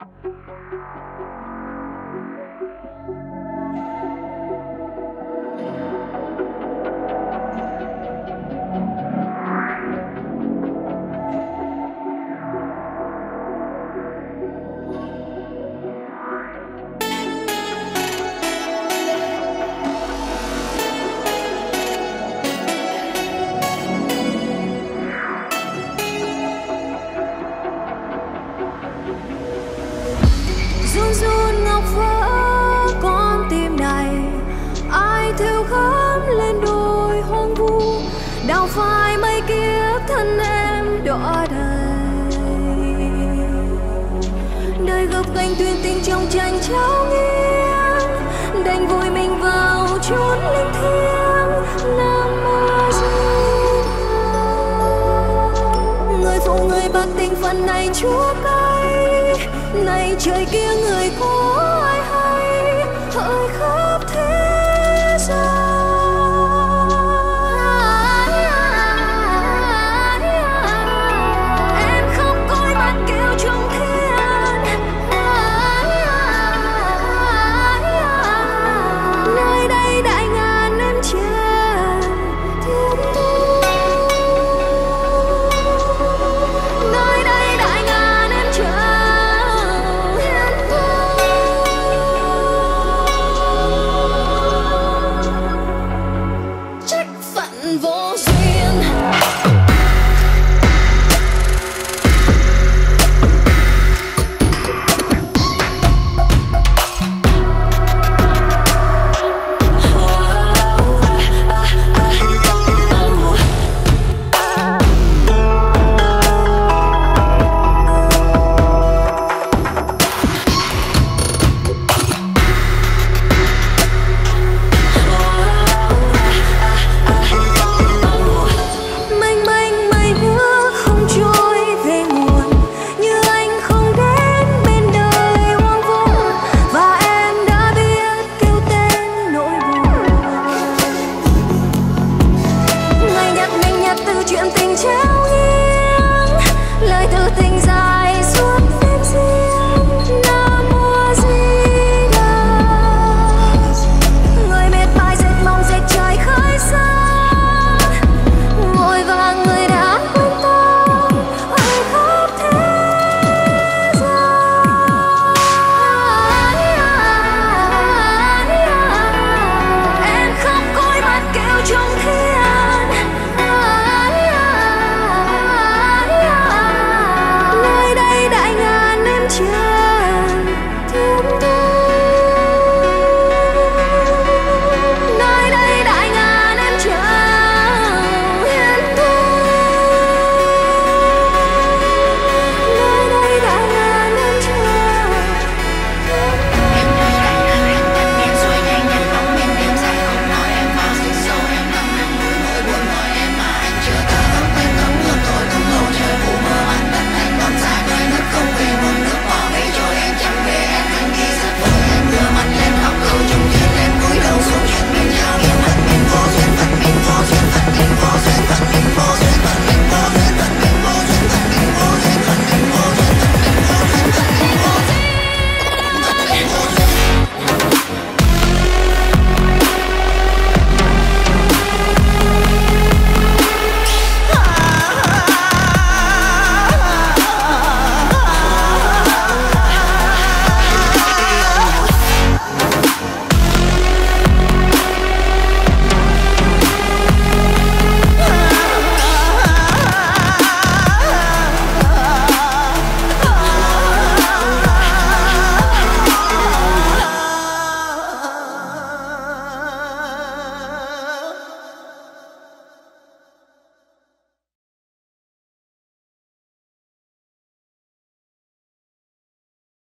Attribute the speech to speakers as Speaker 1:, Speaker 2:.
Speaker 1: Thank you. Phai mây kiếp thân em đọa đầy. Đời gập gành tuyên tình trong tranh trao nghiêng, đành vùi mình vào chốn linh thiêng. Nam mô người phụ người bạc tình phận này chúa cay này trời kia 前